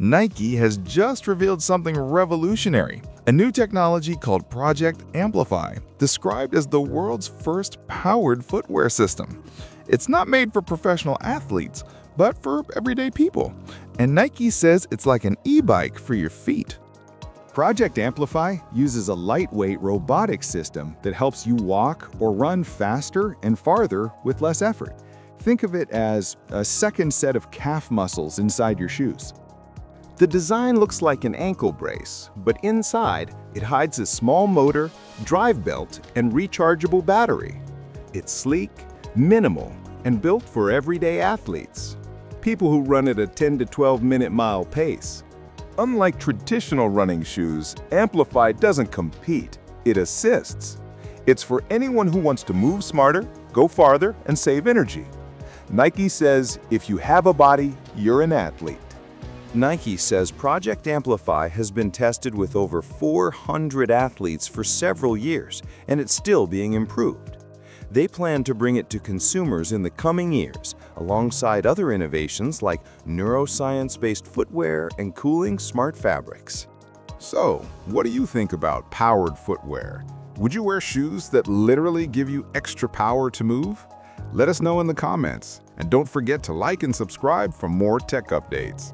Nike has just revealed something revolutionary, a new technology called Project Amplify, described as the world's first powered footwear system. It's not made for professional athletes, but for everyday people. And Nike says it's like an e-bike for your feet. Project Amplify uses a lightweight robotic system that helps you walk or run faster and farther with less effort. Think of it as a second set of calf muscles inside your shoes. The design looks like an ankle brace, but inside, it hides a small motor, drive belt, and rechargeable battery. It's sleek, minimal, and built for everyday athletes. People who run at a 10 to 12 minute mile pace. Unlike traditional running shoes, Amplify doesn't compete, it assists. It's for anyone who wants to move smarter, go farther, and save energy. Nike says if you have a body, you're an athlete. Nike says Project Amplify has been tested with over 400 athletes for several years, and it's still being improved. They plan to bring it to consumers in the coming years, alongside other innovations like neuroscience-based footwear and cooling smart fabrics. So, what do you think about powered footwear? Would you wear shoes that literally give you extra power to move? Let us know in the comments, and don't forget to like and subscribe for more tech updates.